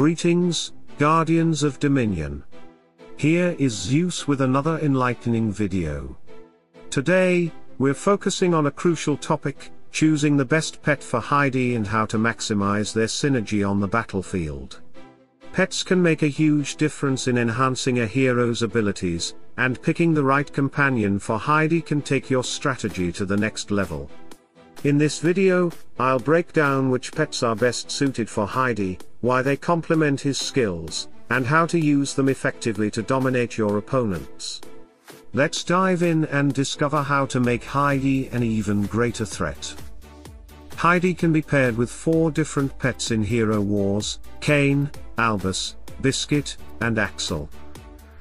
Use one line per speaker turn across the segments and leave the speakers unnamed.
Greetings, Guardians of Dominion. Here is Zeus with another enlightening video. Today, we're focusing on a crucial topic, choosing the best pet for Heidi and how to maximize their synergy on the battlefield. Pets can make a huge difference in enhancing a hero's abilities, and picking the right companion for Heidi can take your strategy to the next level. In this video, I'll break down which pets are best suited for Heidi, why they complement his skills, and how to use them effectively to dominate your opponents. Let's dive in and discover how to make Heidi an even greater threat. Heidi can be paired with four different pets in Hero Wars, Cain, Albus, Biscuit, and Axel.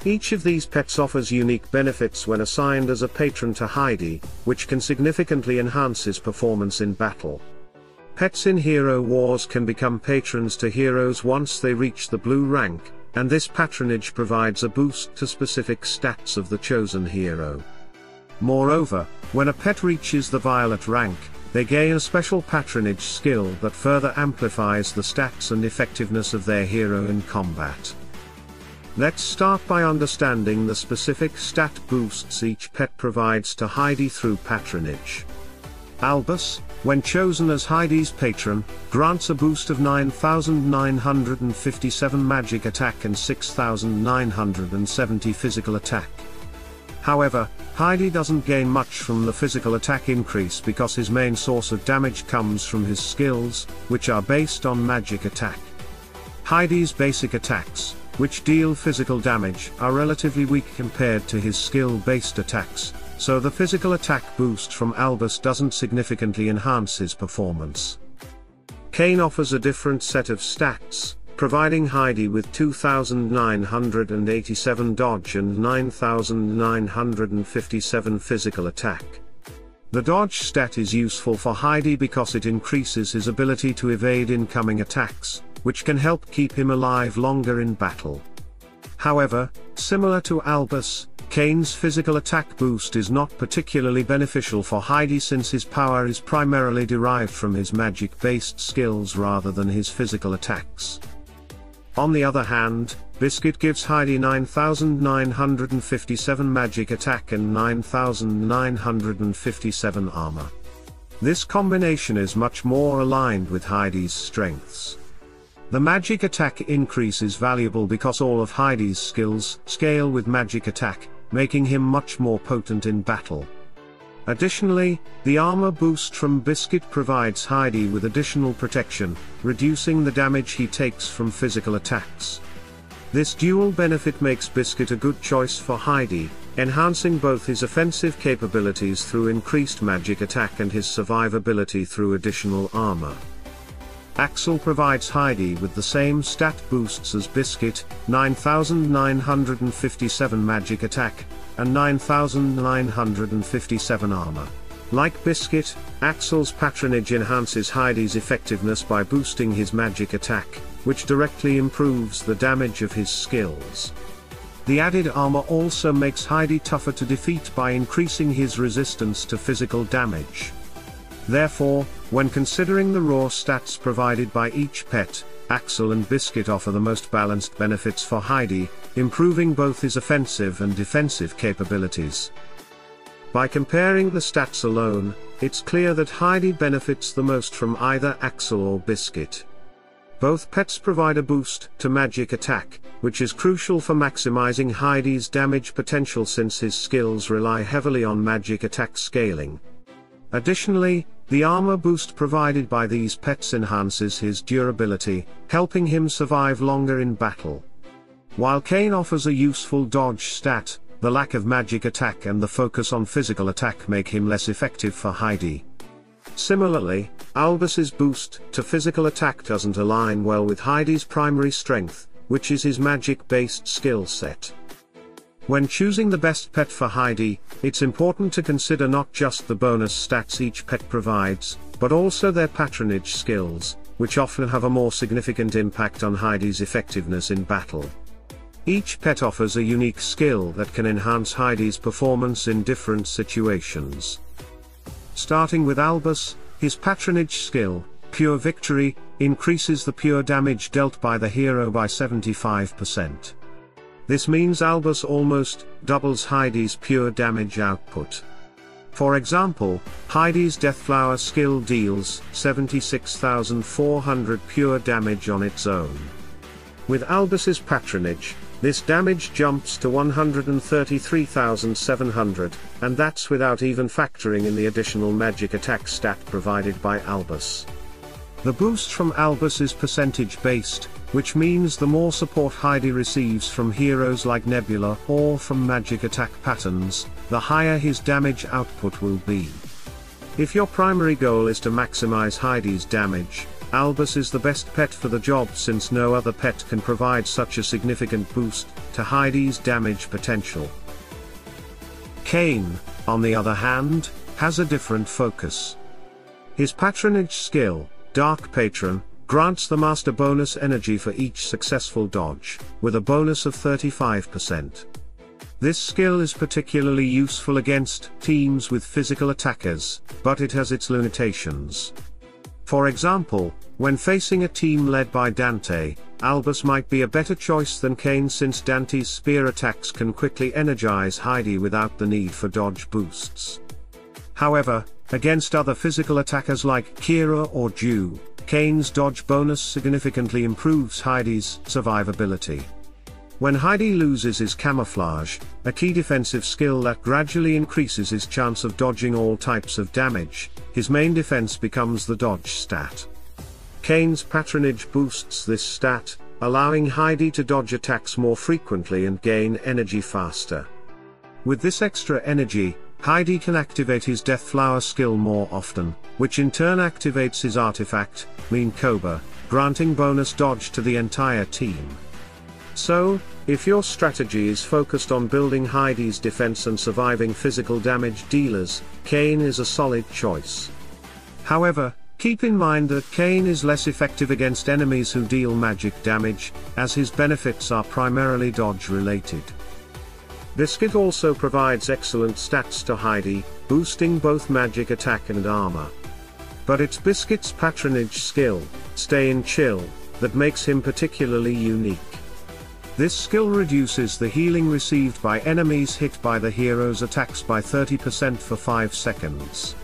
Each of these pets offers unique benefits when assigned as a patron to Heidi, which can significantly enhance his performance in battle. Pets in Hero Wars can become patrons to heroes once they reach the blue rank, and this patronage provides a boost to specific stats of the chosen hero. Moreover, when a pet reaches the violet rank, they gain a special patronage skill that further amplifies the stats and effectiveness of their hero in combat. Let's start by understanding the specific stat boosts each pet provides to Heidi through patronage. Albus, when chosen as Heidi's patron, grants a boost of 9,957 magic attack and 6,970 physical attack. However, Heidi doesn't gain much from the physical attack increase because his main source of damage comes from his skills, which are based on magic attack. Heidi's basic attacks, which deal physical damage, are relatively weak compared to his skill-based attacks, so the physical attack boost from Albus doesn't significantly enhance his performance. Cain offers a different set of stats, providing Heidi with 2,987 dodge and 9,957 physical attack. The dodge stat is useful for Heidi because it increases his ability to evade incoming attacks, which can help keep him alive longer in battle. However, similar to Albus, Cain's physical attack boost is not particularly beneficial for Heidi since his power is primarily derived from his magic-based skills rather than his physical attacks. On the other hand, Biscuit gives Heidi 9957 magic attack and 9957 armor. This combination is much more aligned with Heidi's strengths. The magic attack increase is valuable because all of Heidi's skills scale with magic attack, making him much more potent in battle. Additionally, the armor boost from Biscuit provides Heidi with additional protection, reducing the damage he takes from physical attacks. This dual benefit makes Biscuit a good choice for Heidi, enhancing both his offensive capabilities through increased magic attack and his survivability through additional armor. Axel provides Heidi with the same stat boosts as Biscuit, 9957 magic attack, and 9957 armor. Like Biscuit, Axel's patronage enhances Heidi's effectiveness by boosting his magic attack, which directly improves the damage of his skills. The added armor also makes Heidi tougher to defeat by increasing his resistance to physical damage. Therefore, when considering the raw stats provided by each pet, Axel and Biscuit offer the most balanced benefits for Heidi, improving both his offensive and defensive capabilities. By comparing the stats alone, it's clear that Heidi benefits the most from either Axel or Biscuit. Both pets provide a boost to magic attack, which is crucial for maximizing Heidi's damage potential since his skills rely heavily on magic attack scaling. Additionally, the armor boost provided by these pets enhances his durability, helping him survive longer in battle. While Cain offers a useful dodge stat, the lack of magic attack and the focus on physical attack make him less effective for Heidi. Similarly, Albus's boost to physical attack doesn't align well with Heidi's primary strength, which is his magic-based skill set. When choosing the best pet for Heidi, it's important to consider not just the bonus stats each pet provides, but also their patronage skills, which often have a more significant impact on Heidi's effectiveness in battle. Each pet offers a unique skill that can enhance Heidi's performance in different situations. Starting with Albus, his patronage skill, Pure Victory, increases the pure damage dealt by the hero by 75%. This means Albus almost doubles Heidi's pure damage output. For example, Heidi's Deathflower skill deals 76,400 pure damage on its own. With Albus's patronage, this damage jumps to 133,700, and that's without even factoring in the additional magic attack stat provided by Albus. The boost from Albus is percentage based, which means the more support Heidi receives from heroes like Nebula or from magic attack patterns, the higher his damage output will be. If your primary goal is to maximize Heidi's damage, Albus is the best pet for the job since no other pet can provide such a significant boost to Heidi's damage potential. Cain, on the other hand, has a different focus. His patronage skill, Dark Patron, grants the master bonus energy for each successful dodge, with a bonus of 35%. This skill is particularly useful against teams with physical attackers, but it has its limitations. For example, when facing a team led by Dante, Albus might be a better choice than Cain since Dante's spear attacks can quickly energize Heidi without the need for dodge boosts. However, against other physical attackers like Kira or Jhu, Cain's dodge bonus significantly improves Heidi's survivability. When Heidi loses his camouflage, a key defensive skill that gradually increases his chance of dodging all types of damage, his main defense becomes the dodge stat. Cain's patronage boosts this stat, allowing Heidi to dodge attacks more frequently and gain energy faster. With this extra energy, Heidi can activate his Deathflower skill more often, which in turn activates his artifact, Mean Cobra, granting bonus dodge to the entire team. So, if your strategy is focused on building Heidi's defense and surviving physical damage dealers, Cain is a solid choice. However, keep in mind that Cain is less effective against enemies who deal magic damage, as his benefits are primarily dodge related. Biscuit also provides excellent stats to Heidi, boosting both magic attack and armor. But it's Biscuit's patronage skill, Stay in Chill, that makes him particularly unique. This skill reduces the healing received by enemies hit by the hero's attacks by 30% for 5 seconds.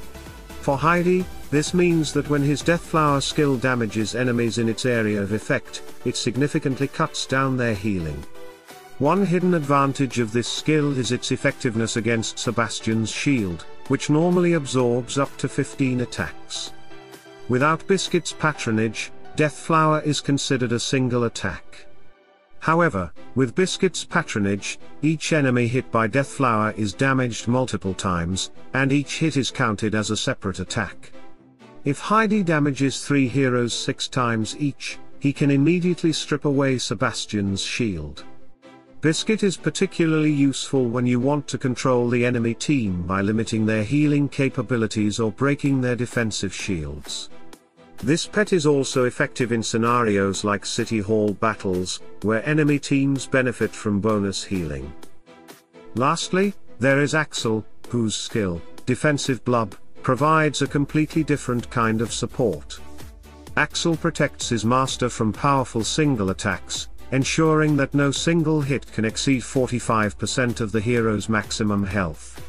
For Heidi, this means that when his Deathflower skill damages enemies in its area of effect, it significantly cuts down their healing. One hidden advantage of this skill is its effectiveness against Sebastian's shield, which normally absorbs up to 15 attacks. Without Biscuit's patronage, Deathflower is considered a single attack. However, with Biscuit's patronage, each enemy hit by Deathflower is damaged multiple times, and each hit is counted as a separate attack. If Heidi damages three heroes six times each, he can immediately strip away Sebastian's shield. Biscuit is particularly useful when you want to control the enemy team by limiting their healing capabilities or breaking their defensive shields. This pet is also effective in scenarios like City Hall battles, where enemy teams benefit from bonus healing. Lastly, there is Axel, whose skill, Defensive Blub, provides a completely different kind of support. Axel protects his master from powerful single attacks, ensuring that no single hit can exceed 45% of the hero's maximum health.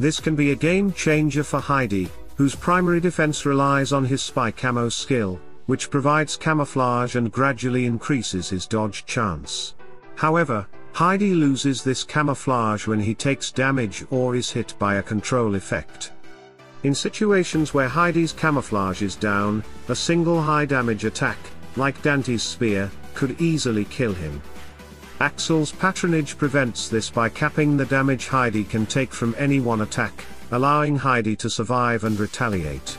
This can be a game changer for Heidi, whose primary defense relies on his spy camo skill, which provides camouflage and gradually increases his dodge chance. However, Heidi loses this camouflage when he takes damage or is hit by a control effect. In situations where Heidi's camouflage is down, a single high damage attack, like Dante's spear, could easily kill him. Axel's patronage prevents this by capping the damage Heidi can take from any one attack, allowing Heidi to survive and retaliate.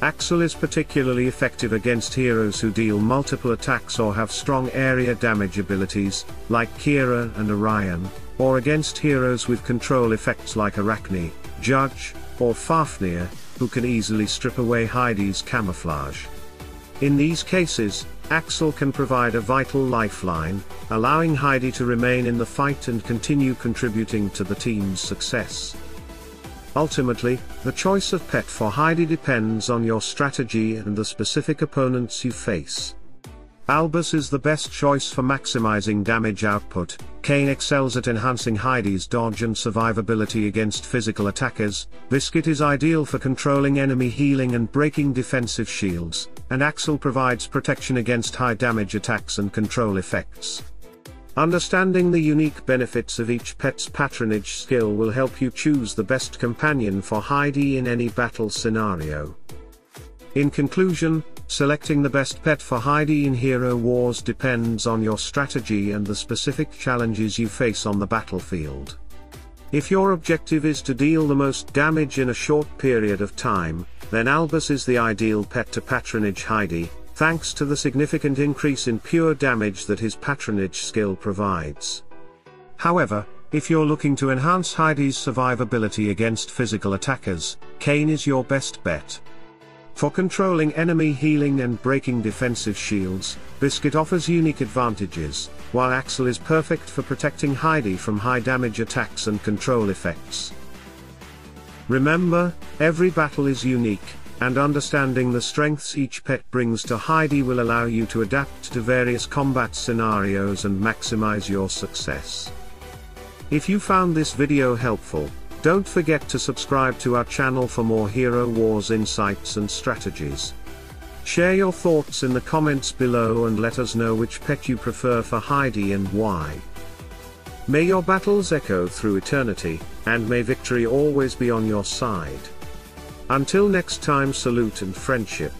Axel is particularly effective against heroes who deal multiple attacks or have strong area damage abilities, like Kira and Orion, or against heroes with control effects like Arachne, Judge, or Fafnir, who can easily strip away Heidi's camouflage. In these cases, Axel can provide a vital lifeline, allowing Heidi to remain in the fight and continue contributing to the team's success. Ultimately, the choice of pet for Heidi depends on your strategy and the specific opponents you face. Albus is the best choice for maximizing damage output, Cain excels at enhancing Heidi's dodge and survivability against physical attackers, Biscuit is ideal for controlling enemy healing and breaking defensive shields, and Axel provides protection against high damage attacks and control effects. Understanding the unique benefits of each pet's patronage skill will help you choose the best companion for Heidi in any battle scenario. In conclusion, selecting the best pet for Heidi in Hero Wars depends on your strategy and the specific challenges you face on the battlefield. If your objective is to deal the most damage in a short period of time, then Albus is the ideal pet to patronage Heidi, thanks to the significant increase in pure damage that his patronage skill provides. However, if you're looking to enhance Heidi's survivability against physical attackers, Cain is your best bet. For controlling enemy healing and breaking defensive shields, Biscuit offers unique advantages, while Axel is perfect for protecting Heidi from high damage attacks and control effects. Remember, every battle is unique, and understanding the strengths each pet brings to Heidi will allow you to adapt to various combat scenarios and maximize your success. If you found this video helpful, don't forget to subscribe to our channel for more Hero Wars insights and strategies. Share your thoughts in the comments below and let us know which pet you prefer for Heidi and why. May your battles echo through eternity, and may victory always be on your side. Until next time salute and friendship.